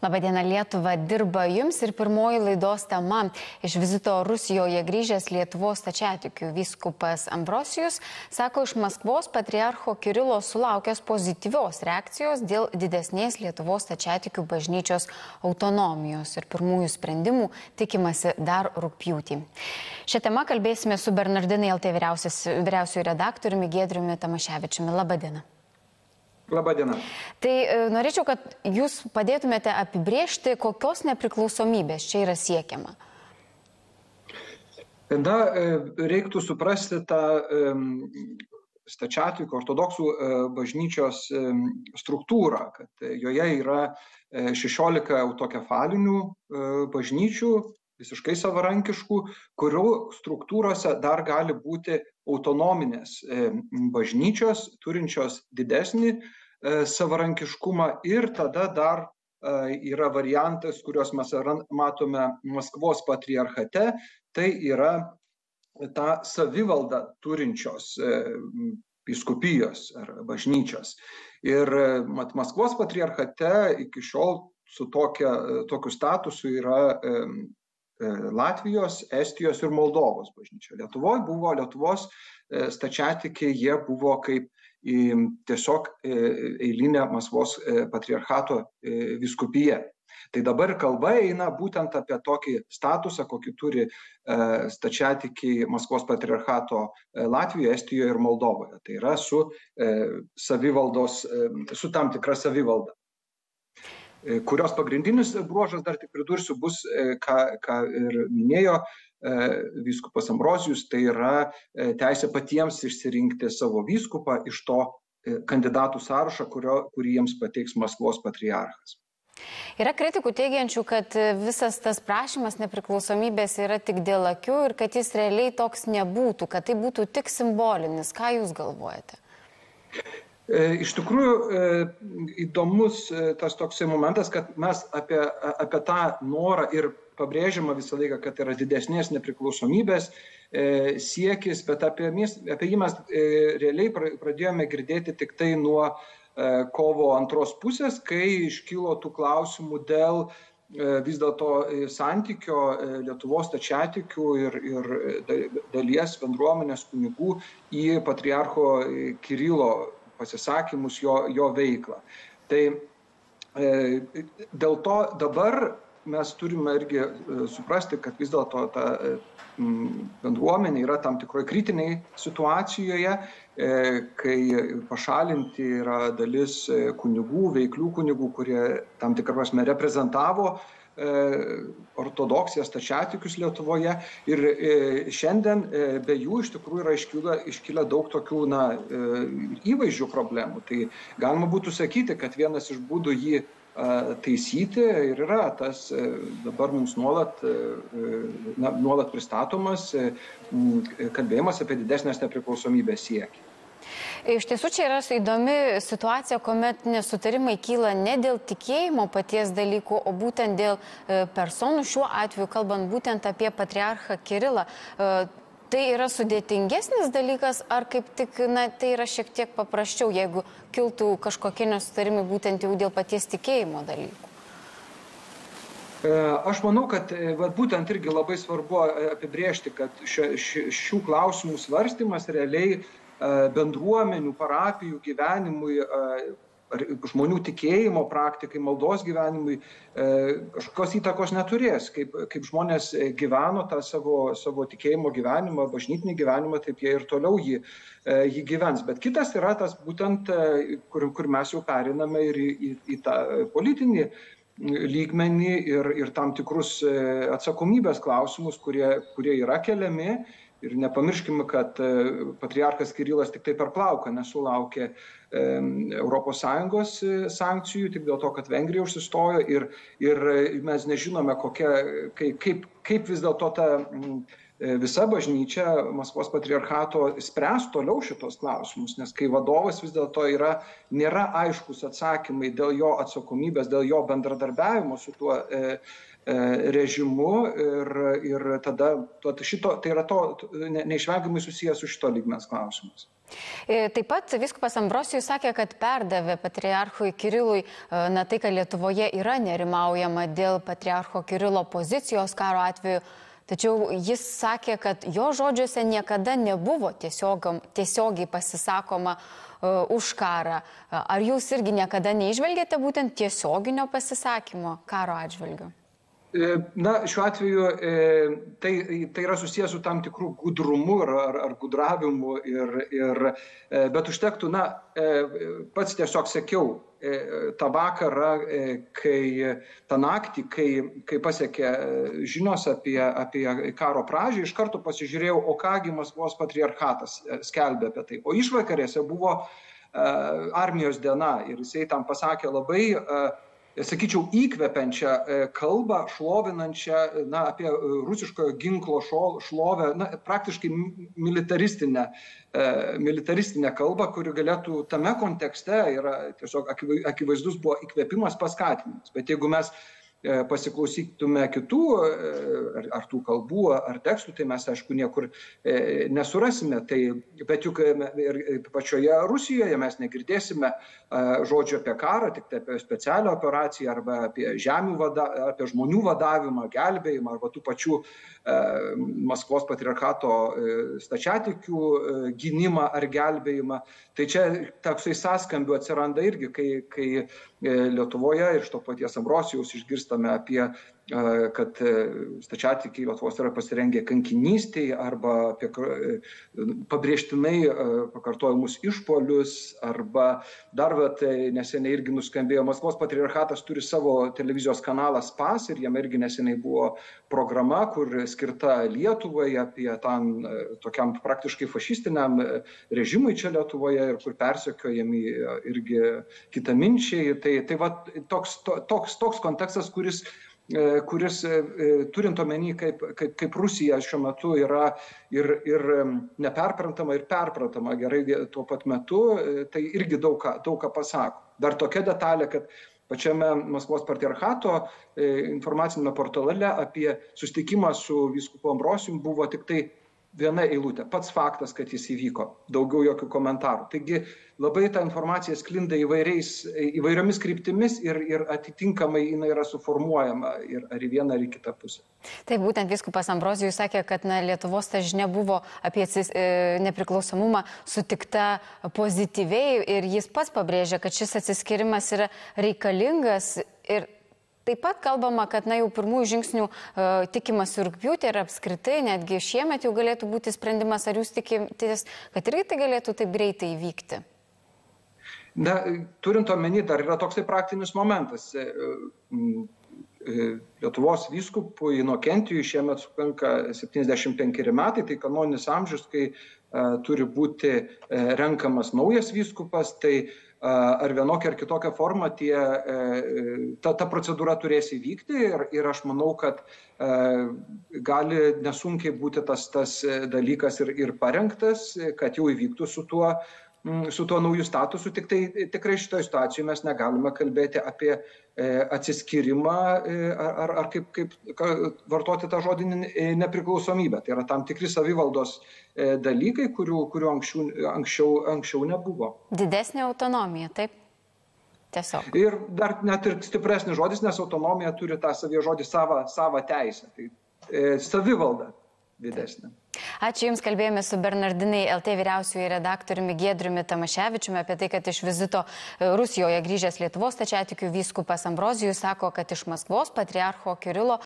Labadiena Lietuva dirba jums ir pirmoji laidos tema. Iš vizito Rusijoje grįžęs Lietuvos tačiatikių vyskupas Ambrosijus sako iš Maskvos patriarcho Kirilo sulaukęs pozityvios reakcijos dėl didesnės Lietuvos tačiatikių bažnyčios autonomijos ir pirmųjų sprendimų tikimasi dar rūpjūtį. Šią temą kalbėsime su Bernardinai LT vyriausiųjų redaktoriumi Gedriumi Tamaševičiumi. Labadiena. Labadiena. Tai e, norėčiau, kad jūs padėtumėte apibriežti, kokios nepriklausomybės čia yra siekiama. Na, e, reiktų suprasti tą stačiatikų ortodoksų e, bažnyčios struktūrą, kad joje yra 16 autokefalinių bažnyčių, visiškai savarankiškų, kurių struktūrose dar gali būti autonominės bažnyčios, turinčios didesnį E, savarankiškumą ir tada dar e, yra variantas, kuriuos mes matome Maskvos patriarchate, tai yra ta savivalda turinčios e, biskupijos ar bažnyčios. Ir mat, Maskvos patriarchate iki šiol su tokia, tokiu statusu yra Latvijos, Estijos ir Moldovos bažnyčia. Lietuvoje buvo Lietuvos stačiatikiai, jie buvo kaip tiesiog e, eilinę Maskvos e, patriarchato e, viskupiją. Tai dabar kalba eina būtent apie tokį statusą, kokį turi stačiatikiai Maskvos patriarchato Latvijoje, Estijoje ir Moldovoje. Tai yra su savivaldos, su tam tikra savivalda kurios pagrindinis bruožas, dar tik pridursiu, bus, ką, ką ir minėjo E, vyskupas Ambrosijus, tai yra e, teisė patiems išsirinkti savo vyskupą iš to e, kandidatų sąrašą, kurio, kurį jiems pateiks Maskvos patriarchas. Yra kritikų teigiančių, kad visas tas prašymas nepriklausomybės yra tik dėl akių ir kad jis realiai toks nebūtų, kad tai būtų tik simbolinis. Ką Jūs galvojate? Iš tikrųjų, įdomus tas toksai momentas, kad mes apie, apie tą norą ir pabrėžiama visą laiką, kad yra didesnės nepriklausomybės e, siekis, bet apie, apie jį mes e, realiai pradėjome girdėti tik tai nuo e, kovo antros pusės, kai iškilo tų klausimų dėl vis dėlto santykio Lietuvos tačiatikių ir, ir dalies bendruomenės kunigų į patriarcho Kirilo pasisakymus, jo, jo veiklą. Tai dėl to dabar mes turime irgi e, suprasti, kad vis dėlto ta e, bendruomenė yra tam tikroje kritiniai situacijoje, e, kai pašalinti yra dalis kunigų, veiklių kunigų, kurie tam tikrą prasme reprezentavo ortodoksijas, tačiatikius Lietuvoje. Ir šiandien be jų iš tikrųjų yra iškilę, iškilę daug tokių na, įvaizdžių problemų. Tai galima būtų sakyti, kad vienas iš būdų jį taisyti ir yra tas dabar mums nuolat, na, nuolat pristatomas kalbėjimas apie didesnės nepriklausomybės siekį. Iš tiesų čia yra įdomi situacija, kuomet nesutarimai kyla ne dėl tikėjimo paties dalykų, o būtent dėl personų, šiuo atveju kalbant būtent apie patriarchą Kirilą tai yra sudėtingesnis dalykas, ar kaip tik, na, tai yra šiek tiek paprasčiau, jeigu kiltų kažkokie nesutarimai būtent jau dėl paties tikėjimo dalykų? E, aš manau, kad e, vat, būtent irgi labai svarbu e, apibriežti, kad šio, šių klausimų svarstymas realiai bendruomenių, parapijų gyvenimui žmonių tikėjimo praktikai, maldos gyvenimui e, kažkokios įtakos neturės. Kaip, kaip žmonės gyveno tą savo, savo tikėjimo gyvenimą, bažnytinį gyvenimą, taip jie ir toliau jį, e, jį gyvens. Bet kitas yra tas būtent, e, kur, kur mes jau periname ir į, į, į tą politinį lygmenį ir, ir tam tikrus atsakomybės klausimus, kurie, kurie yra keliami Ir nepamirškime, kad e, patriarchas Kirilas tik tai per plauką nesulaukė ES e, sankcijų, tik dėl to, kad Vengrija užsistojo ir, ir mes nežinome, kokia, kaip, kaip, vis dėlto ta e, visa bažnyčia Maskvos patriarchato spręs toliau šitos klausimus, nes kai vadovas vis dėlto yra, nėra aiškus atsakymai dėl jo atsakomybės, dėl jo bendradarbiavimo su tuo e, E, režimu ir, ir tada šito, tai yra to ne, neišvengiamai susijęs su šito lygmens klausimas. E, taip pat viskupas Ambrosijus sakė, kad perdavė patriarchui Kirilui, e, na tai, kad Lietuvoje yra nerimaujama dėl patriarcho Kirilo pozicijos karo atveju. Tačiau jis sakė, kad jo žodžiuose niekada nebuvo tiesiog, tiesiogiai pasisakoma uh, už karą. Ar jūs irgi niekada neižvelgėte būtent tiesioginio pasisakymo karo atžvilgiu? E, na, šiuo atveju e, tai, tai yra susijęs su tam tikrų gudrumu ar, ar, gudravimu, ir, ir, e, bet užtektų, na, pats tiesiog sekiau tą vakarą, kai tą naktį, kai, kai pasiekė žinios apie, apie karo pradžią, iš karto pasižiūrėjau, o kągi Maskvos patriarchatas skelbė apie tai. O išvakarėse buvo armijos diena ir jisai tam pasakė labai uh, sakyčiau, įkvepiančią e, kalbą, šlovinančią na, apie e, rusiškojo ginklo šlovę, na, praktiškai militaristinę, e, militaristinę kalbą, kuri galėtų tame kontekste yra tiesiog akivaizdus buvo įkvėpimas paskatinimas. Bet jeigu mes E, pasiklausytume kitų e, ar, ar tų kalbų, ar tekstų, tai mes, aišku, niekur e, nesurasime. Tai, bet juk ir pačioje Rusijoje mes negirdėsime žodžio apie karą, tik tai apie specialią operaciją arba apie vada, apie žmonių vadavimą, gelbėjimą arba tų pačių Maskvos patriarchato stačiatikių gynimą ar gelbėjimą. Tai čia toksai sąskambių atsiranda irgi, kai, kai Lietuvoje iš to paties Ambrosijaus išgirsta išgirstame apie kad e, stačiatikiai Lietuvos yra pasirengę kankinystėj arba apie e, pabrėžtinai e, pakartojimus išpolius arba dar vat, neseniai irgi nuskambėjo Maskvos patriarchatas turi savo televizijos kanalą SPAS ir jame irgi neseniai buvo programa, kur skirta Lietuvai apie tam tokiam praktiškai fašistiniam režimui čia Lietuvoje ir kur persekiojami irgi kitaminčiai. Tai, tai va, toks, toks, toks kontekstas, kuris E, kuris, e, e, turint omeny, kaip, kaip, kaip Rusija šiuo metu yra ir, ir neperprantama, ir perprantama gerai tuo pat metu, tai irgi daug ką, daug ką pasako. Dar tokia detalė, kad pačiame Maskvos patriarchato informacinėme portale apie sustikimą su vyskupu Ambrosijum buvo tik tai viena eilutė, pats faktas, kad jis įvyko, daugiau jokių komentarų. Taigi labai ta informacija sklinda įvairiomis kryptimis ir, ir atitinkamai jinai yra suformuojama ir ar į vieną, ar į kitą pusę. Taip, būtent viskupas Ambrozijus sakė, kad na, Lietuvos ta žinia buvo apie atsis, e, nepriklausomumą sutikta pozityviai ir jis pats pabrėžė, kad šis atsiskirimas yra reikalingas ir Taip pat kalbama, kad na, jau pirmųjų žingsnių uh, tikimasi rūpjūtį ir apskritai netgi šiemet jau galėtų būti sprendimas, ar jūs tikitės, kad irgi tai galėtų taip greitai įvykti? Na, turint omeny, dar yra toksai praktinis momentas. E, e, Lietuvos vyskupui Inokentijui šiemet sukanka 75 metai, tai kanoninis amžius, kai uh, turi būti renkamas naujas vyskupas, tai uh, ar vienokia ar kitokia forma tie, e, e, ta, ta procedūra turės įvykti ir, ir aš manau, kad e, gali nesunkiai būti tas, tas dalykas ir, ir parengtas, kad jau įvyktų su tuo su tuo nauju statusu, tik tai tikrai šitoje situacijoje mes negalime kalbėti apie e, atsiskyrimą e, ar, ar kaip, kaip vartoti tą žodį nepriklausomybę. Tai yra tam tikri savivaldos e, dalykai, kurių, kurių anksčiau, anksčiau, anksčiau nebuvo. Didesnė autonomija, taip? Tiesiog. Ir dar net ir stipresnis žodis, nes autonomija turi tą savį žodį savo, savo teisę. Tai e, savivalda didesnė. Ačiū Jums, kalbėjome su Bernardinai LT vyriausiųjų redaktoriumi Giedriumi Tamaševičiumi apie tai, kad iš vizito e, Rusijoje grįžęs Lietuvos tačiatikių vyskupas Ambrozijus sako, kad iš Maskvos patriarcho Kirilo